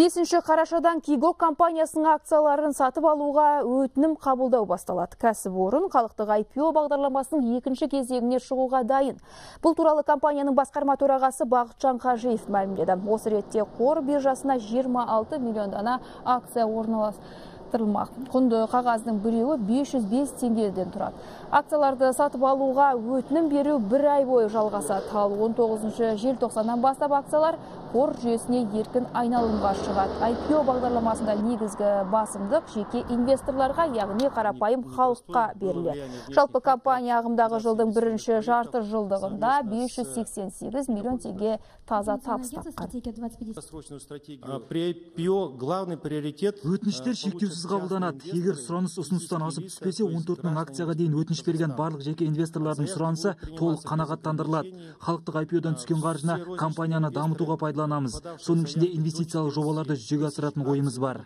бесінші қарашадан кигок компаниясының акцияларын сатып алуға өтінім қабылдау басталады. Кәсіпорын халықтық IPO бағдарламасының екінші кезегіне шығуға дайын. Бұл туралы компанияның басқарма төрағасы бақытжан қажиев мәлімдеді. Осы ретте қор биржасына 26 миллион дана акция орналастырылмақ құнды қағаздың біреуі 505 теңгеден тұрады. Акцияларды сатып алуға өтінім беру бір ай бойы жалғасады. Ал 19 желтоқсаннан бастап акциялар қор жүйесіне еркін айналымға шығады. IPO бағдарламасында негізгі басымдық жеке инвесторларға яғни қарапайым халыққа беріледі. Жалпы компания ағымдағы жылдың бірінші жарты жылдығында 588 миллион теңге таза табыс тапқан. При IPO главный приоритет өтініштер шектеусіз қабылданады егер сұраныс ұсыныстан асып түспесе 14 мың акцияға дейін өтініш берген барлық жеке инвесторлардың сұранысы толық қанағаттандырылады. халықтық IPO-дан түскен қаржыны компанияны дамытуға пайдаланамыз. Соның ішінде инвестициялық жобаларды жүзеге асыратын ойымыз бар.